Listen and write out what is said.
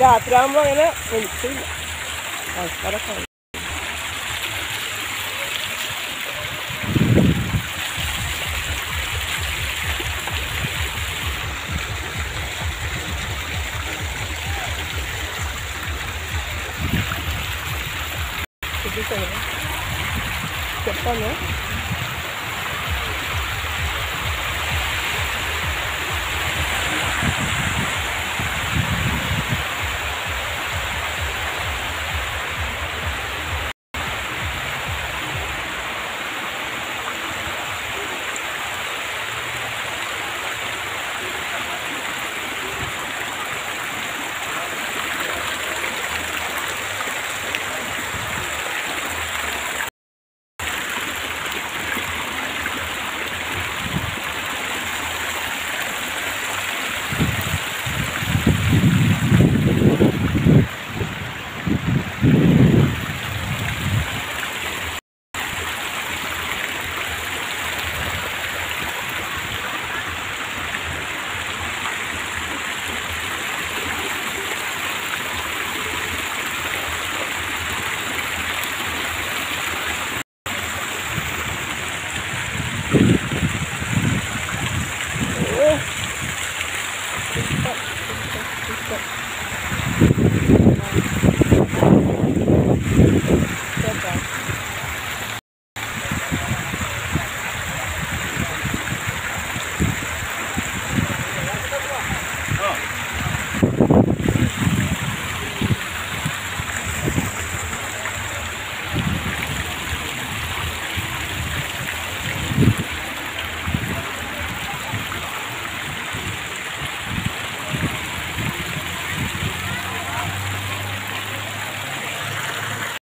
Já, trama, né? Ele, sim. Ah, espera, cara. चप्पल है おお